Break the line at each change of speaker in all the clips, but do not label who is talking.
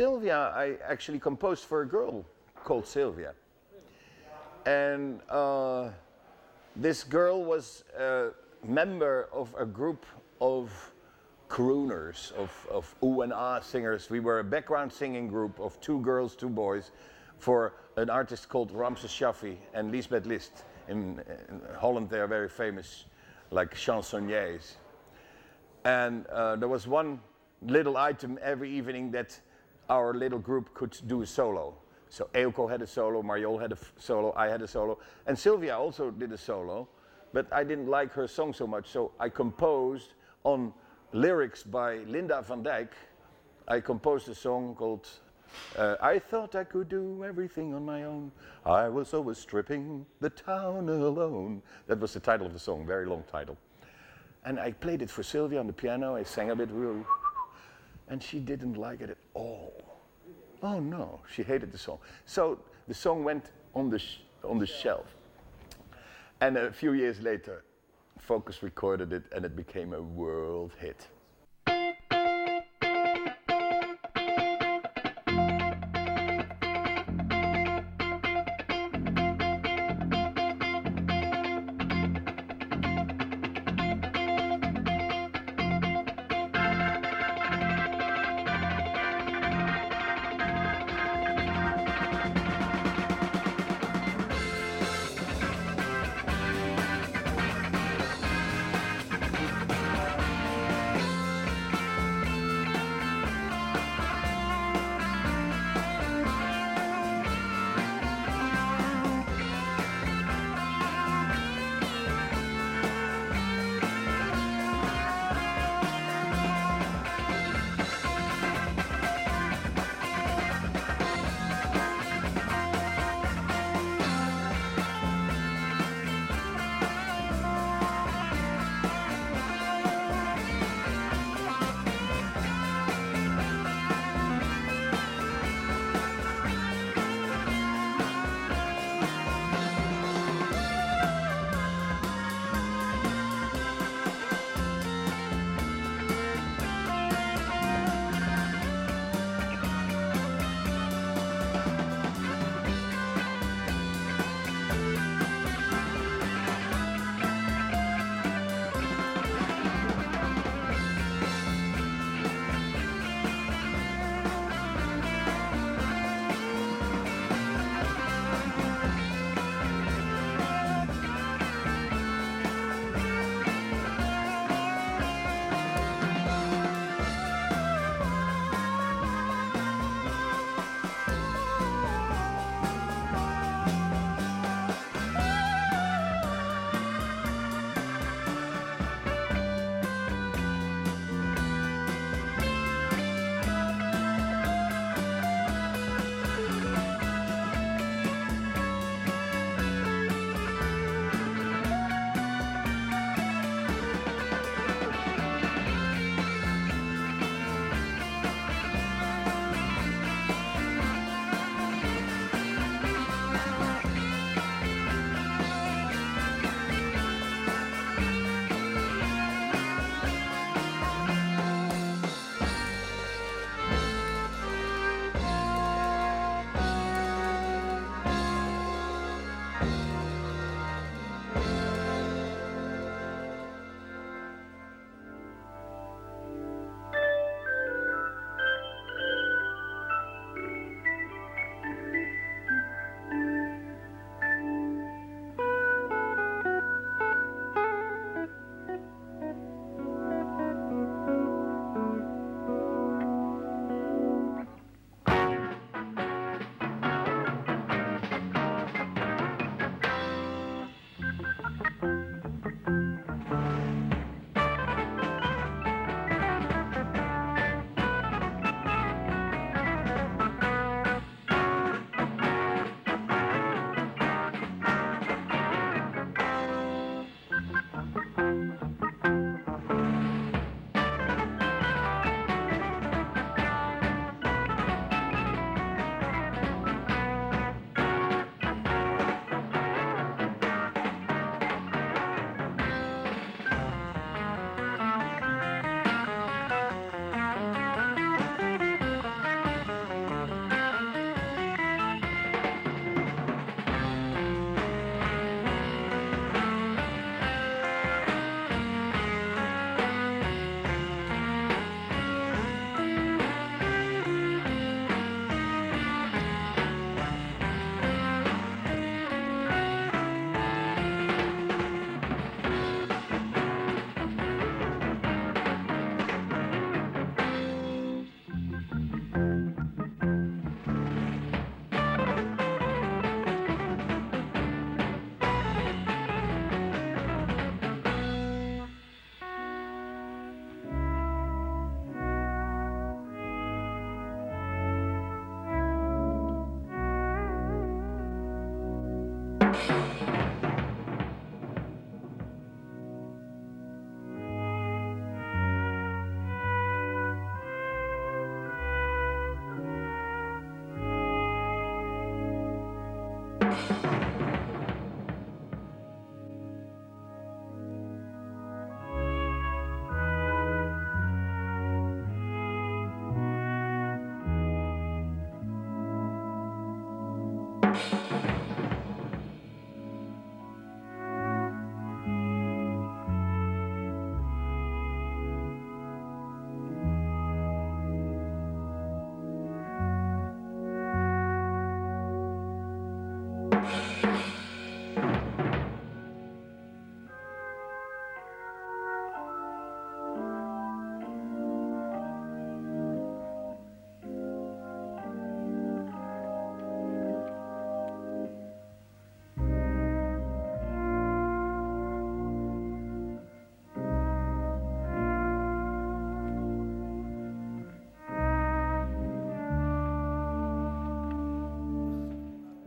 Sylvia, I actually composed for a girl called Sylvia. And uh, this girl was a member of a group of crooners, of, of ooh and ah singers. We were a background singing group of two girls, two boys, for an artist called Ramses Shaffy and Liesbeth List. In, in Holland, they are very famous, like chansonniers. And uh, there was one little item every evening that our little group could do a solo. So Eelco had a solo, Mariol had a solo, I had a solo, and Sylvia also did a solo, but I didn't like her song so much, so I composed on lyrics by Linda van Dijk. I composed a song called uh, I Thought I Could Do Everything on My Own. I was always stripping the town alone. That was the title of the song, very long title. And I played it for Sylvia on the piano, I sang a bit, and she didn't like it at all. Oh no, she hated the song. So the song went on the, on the shelf. And a few years later, Focus recorded it and it became a world hit.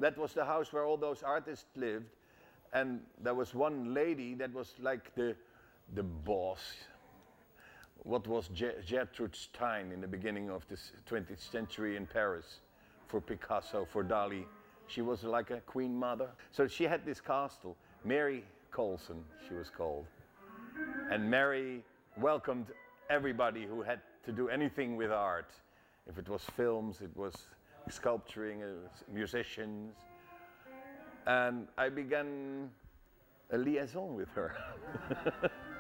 That was the house where all those artists lived. And there was one lady that was like the, the boss. What was Ge- Gertrude Stein in the beginning of the 20th century in Paris for Picasso, for Dali? She was like a queen mother. So she had this castle, Mary Colson, she was called. And Mary welcomed everybody who had to do anything with art. If it was films, it was sculpturing, uh, musicians. And I began a liaison with her.